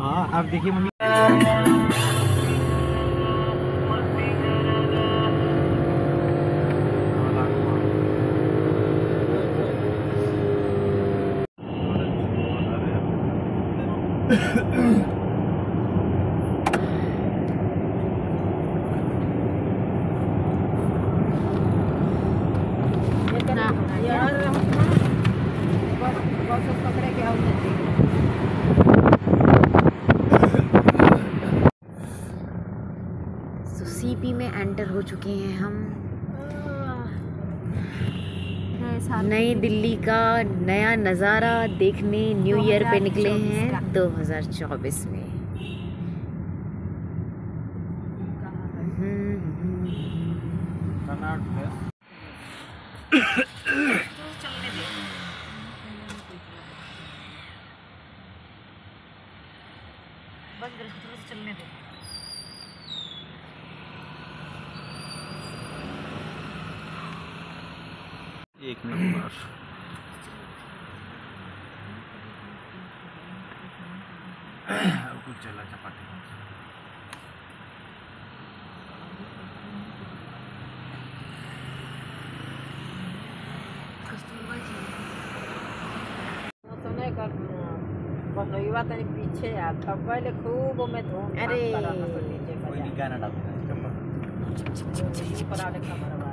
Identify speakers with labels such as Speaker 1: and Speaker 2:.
Speaker 1: अब देखिए मम्मी
Speaker 2: यार बस पकड़े के आओ
Speaker 3: हो चुके हैं हम। नई दिल्ली का नया नज़ारा देखने न्यू ईयर पे निकले
Speaker 2: 2024
Speaker 3: हैं
Speaker 2: का।
Speaker 3: 2024 में। हम्म,
Speaker 2: चलने दे।
Speaker 1: एक मिनट कुछ चला चपाटी
Speaker 2: बनोइवा तनी पीछे आ तब पहले खूब में धूम
Speaker 3: अरे।
Speaker 1: कोई नहीं गाना डाल
Speaker 2: ऊपर आले कमर